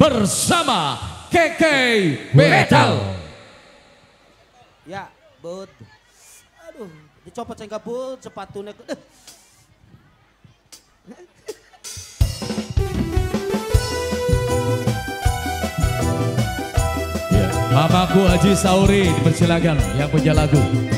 bersama KK Metal. Ya, bud. Aduh, dicopot saya bud sepatunya. Ya, Mamaku Haji Sauri dipersilakan yang punya lagu.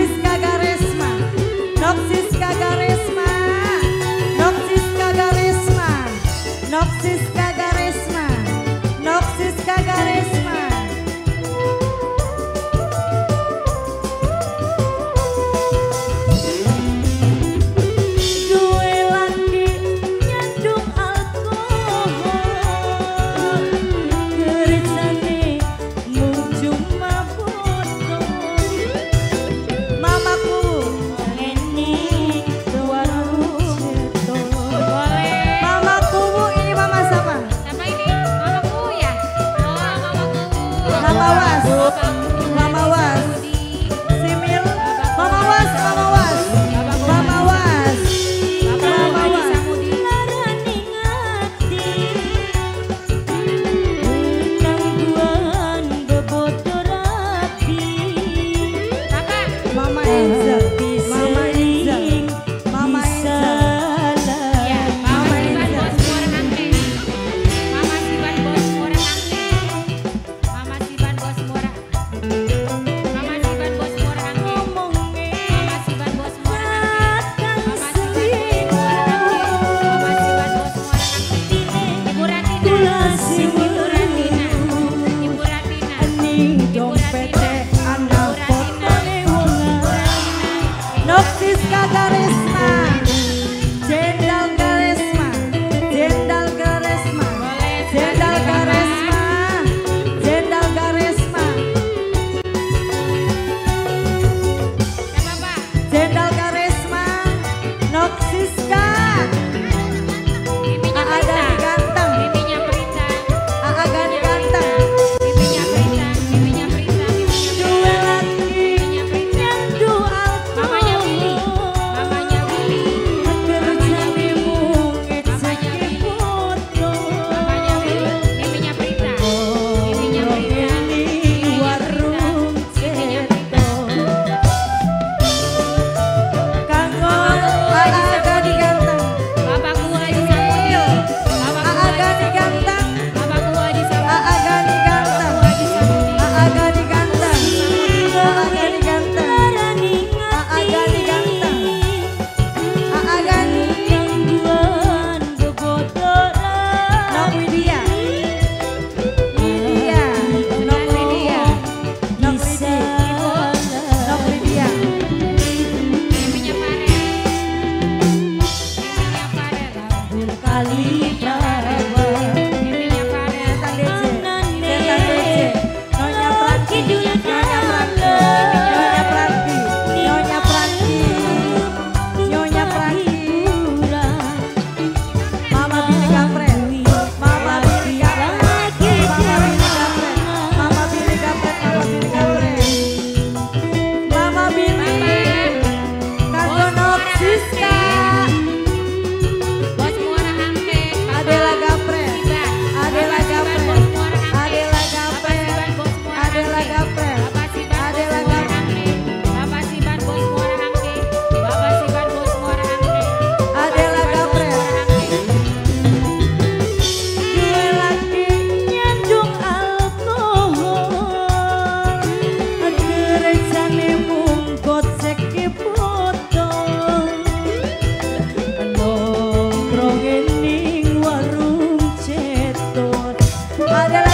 ali pra Padre